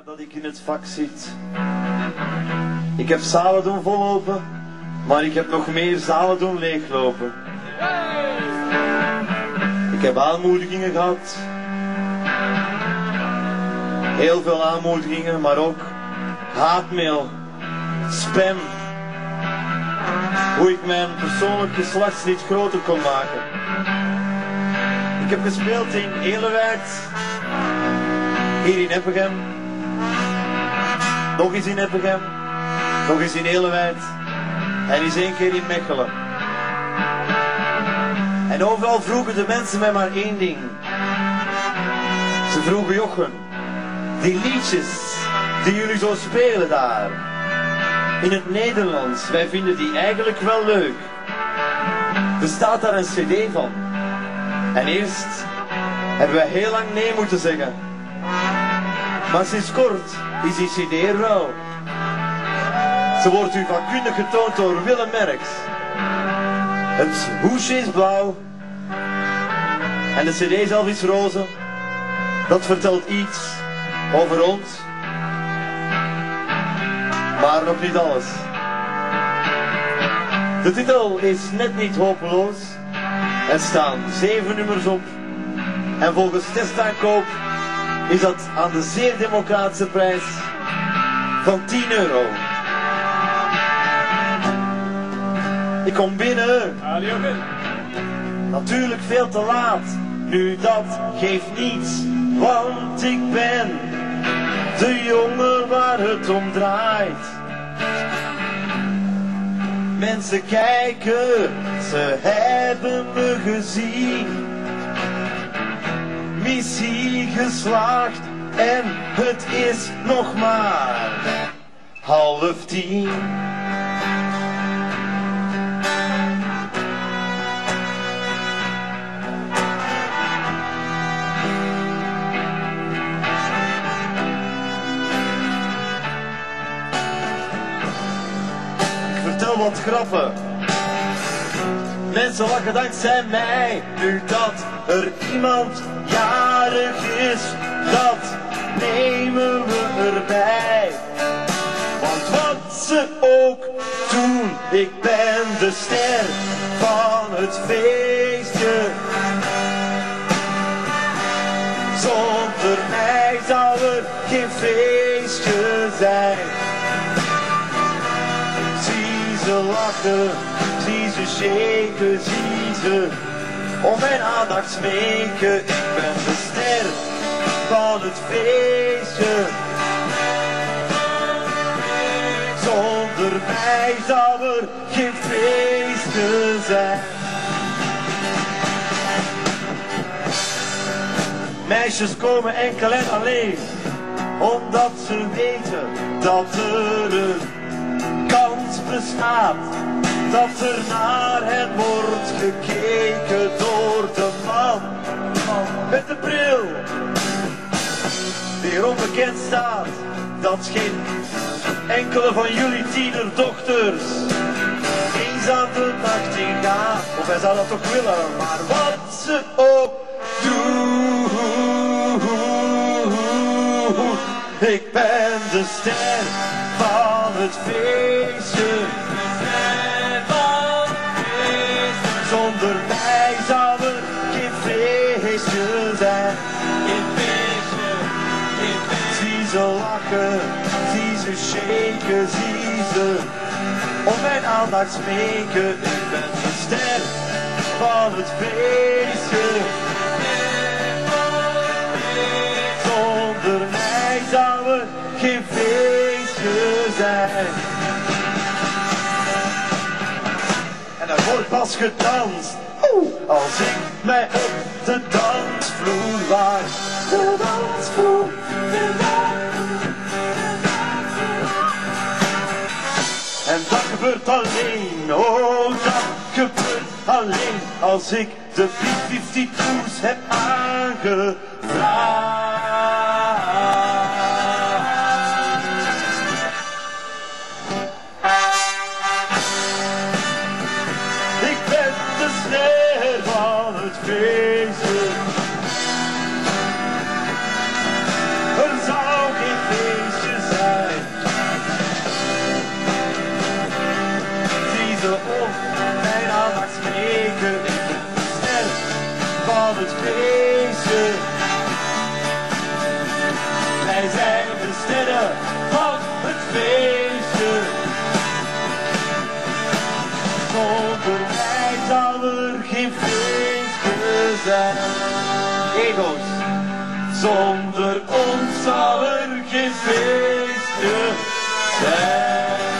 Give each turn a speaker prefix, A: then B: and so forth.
A: dat ik in het vak zit. Ik heb zalen doen vollopen, maar ik heb nog meer zalen doen leeglopen. Ik heb aanmoedigingen gehad. Heel veel aanmoedigingen, maar ook haatmail, spam. Hoe ik mijn persoonlijk geslachtslied groter kon maken. Ik heb gespeeld in Elewaard, hier in Eppegem, nog eens in Eppegem, nog eens in Elewijd en eens één keer in Mechelen. En overal vroegen de mensen mij maar één ding. Ze vroegen Jochen, die liedjes die jullie zo spelen daar, in het Nederlands, wij vinden die eigenlijk wel leuk. Er staat daar een cd van. En eerst hebben wij heel lang nee moeten zeggen. Maar sinds kort is die cd wel. Ze wordt u vakkundig getoond door Willem Merks. Het hoesje is blauw. En de cd zelf is roze. Dat vertelt iets over ons. Maar nog niet alles. De titel is net niet hopeloos. Er staan zeven nummers op. En volgens testaankoop is dat aan de zeer democratische prijs van 10 euro. Ik kom binnen. Natuurlijk veel te laat. Nu dat geeft niets, want ik ben de jongen waar het om draait. Mensen kijken, ze hebben me gezien. Missie geslaagd en het is nog maar half tien. Ik vertel wat grappen. Mensen lachen dankzij mij, nu dat er iemand jarig is, dat nemen we erbij. Want wat ze ook doen, ik ben de ster van het feestje. Zonder mij zou er geen feestje zijn. Zie ze lachen, zie ze shaken, zie ze om mijn aandacht smeken. Ik ben de ster van het feestje. Zonder mij zou er geen feestje zijn. Meisjes komen enkel en alleen, omdat ze weten dat er een kans bestaat. Dat er naar hen wordt gekeken door de man, man met de bril. Die onbekend staat, dat geen enkele van jullie tienerdochters eens aan de nacht ingaan. Of hij zou dat toch willen, maar wat ze ook doen. Ik ben de ster van het feestje. Zonder mij zou er geen feestje zijn. Zie ze lachen, zie ze shaken, zie ze om mijn aandacht smeken. Ik ben de ster van het feestje. Zonder mij zou er geen feestje zijn. Er wordt pas gedanst Oeh, als ik mij op de dansvloer laat. De dansvloer, de En dat gebeurt alleen, oh dat gebeurt alleen als ik de 350 tours heb aangevraagd. Het feestje. Wij zijn de sterren van het feestje. Zonder mij zou er geen feestje zijn. Ego's. Zonder ons zou er geen feestje zijn.